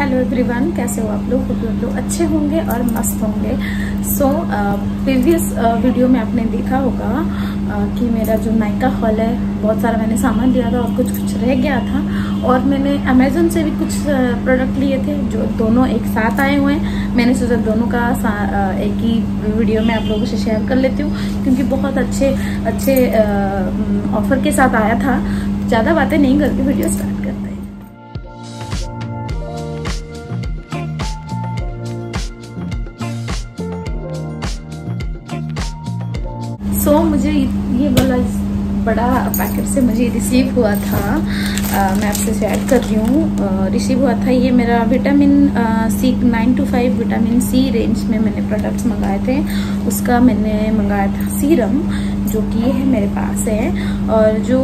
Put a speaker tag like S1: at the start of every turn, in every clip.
S1: Hello everyone कैसे हो आप लोग? होप आप लोग अच्छे होंगे और मस्त होंगे। सो प्रीवियस वीडियो में आपने देखा होगा uh, कि मेरा जो नायका हॉल है बहुत सारा मैंने सामान लिया था और कुछ कुछ रह गया था। और मैंने अमेजोन से भी कुछ प्रोडक्ट लिए थे जो दोनों एक साथ आए हुए हैं। मैंने सोचा दोनों का uh, एक ही वीडियो में आप लोगों से शेयर कर लेती हूँ क्योंकि बहुत अच्छे अच्छे ऑफ़र uh, के साथ आया था। ज़्यादा बातें नहीं करके वीडियो स्टार्ट करते। सो so, मुझे ये वाला बड़ा पैकेट से मुझे रिसीव हुआ था। आ, मैं आपसे शेयर कर रही हूँ। रिसीव हुआ था ये मेरा vitamin C nine two five vitamin C range में मैंने प्रोडक्ट्स मंगाए थे। उसका मैंने मंगाया था सीरम जो कि ये है मेरे पास है। और जो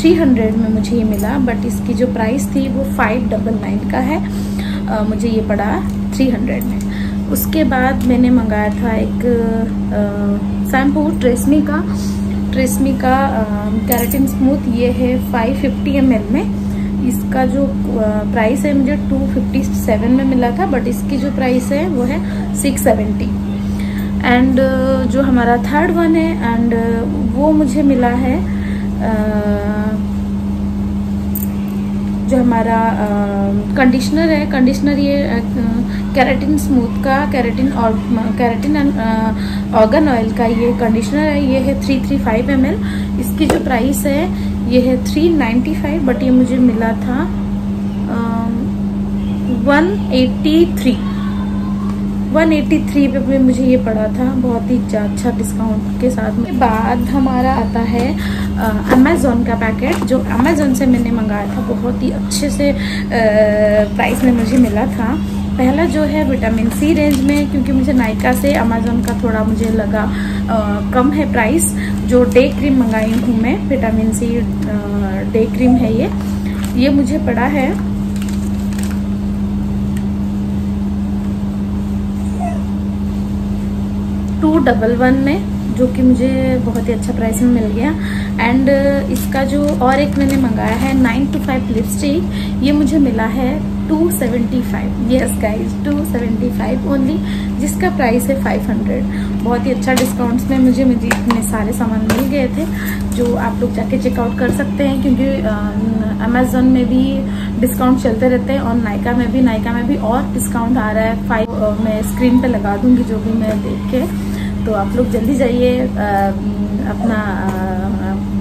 S1: थ्री हंड्रेड में मुझे ये मिला बट इसकी जो प्राइस थी वो फाइव डबल नाइन का है। आ, मुझे ये पड़ा थ्री हंड्रेड में। उसके बाद मैंने मंगाया था एक शैम्पू ट्रेसमी का ट्रेसमी का कैरेटिन स्मूथ ये है 550 फिफ्टी में. इसका जो प्राइस है मुझे 257 में मिला था बट इसकी जो प्राइस है वो है 670 एंड जो हमारा थर्ड वन है एंड वो मुझे मिला है जो हमारा कंडीशनर है कंडीशनर ये कैरेटिन स्मूथ का कैरेटिन और कैरेटिन एंड ऑर्गन ऑयल का ये कंडीशनर है, ये है थ्री थ्री फाइव एमएल इसकी जो प्राइस है, ये है थ्री नाइन्टी फाइव बट ये मुझे मिला था वन एट्टी थ्री 183 पे भी मुझे ये पड़ा था बहुत ही अच्छा डिस्काउंट के साथ में। बाद हमारा आता है अमेज़ोन का पैकेट जो अमेज़ोन से मैंने मंगाया था बहुत ही अच्छे से प्राइस में मुझे मिला था। पहला जो है विटामिन सी रेंज में क्योंकि मुझे नायका से अमेज़ोन का थोड़ा मुझे लगा आ, कम है प्राइस जो डे क्रीम मंगाई हूँ मैं विटामिन सी डे क्रीम है ये। ये मुझे पड़ा है। टू डबल वन में, जो कि मुझे बहुत ही अच्छा प्राइस में मिल गया। एंड इसका जो और एक मैंने मंगाया है नाइन टू फाइव लिपस्टिक ये मुझे मिला है two seventy five yes guys two seventy five only जिसका प्राइस है फाइव हंड्रेड बहुत ही अच्छा डिस्काउंट्स में मुझे मुझे इतने सारे सामान मिल गए थे, जो आप लोग जाके चेकआउट कर सकते हैं, क्योंकि अमेजोन में भी डिस्काउंट चलते रहते हैं, और नायका में भी नायका में भी और डिस्काउंट आ रहा है। फाइव मैं स्क्रीन पे लगा दूँगी जो भी मैं देख के। तो आप लोग जल्दी जाइए अपना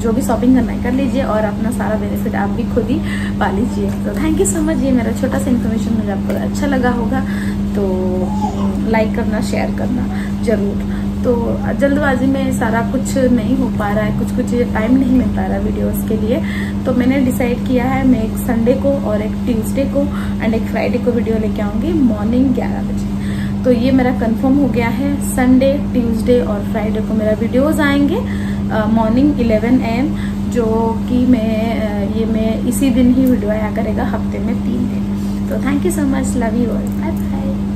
S1: जो भी शॉपिंग करना है कर लीजिए और अपना सारा बेनिफिट आप भी खुद ही पा लीजिए। तो थैंक यू सो मच ये मेरा छोटा सा इन्फॉर्मेशन मुझे आपको अच्छा लगा होगा। तो लाइक करना शेयर करना ज़रूर। तो जल्दबाजी में सारा कुछ नहीं हो पा रहा है कुछ कुछ टाइम नहीं मिल पा रहा वीडियोस के लिए। तो मैंने डिसाइड किया है, मैं एक संडे को और एक ट्यूसडे को एंड एक फ्राइडे को वीडियो लेके आऊँगी मॉर्निंग ग्यारह बजे। तो ये मेरा कंफर्म हो गया है संडे ट्यूसडे और फ्राइडे को मेरा वीडियोस आएँगे मॉर्निंग 11 एम जो कि मैं ये मैं इसी दिन ही वीडियो आया करेगा, हफ़्ते में तीन दिन। तो thank you so much love you all bye bye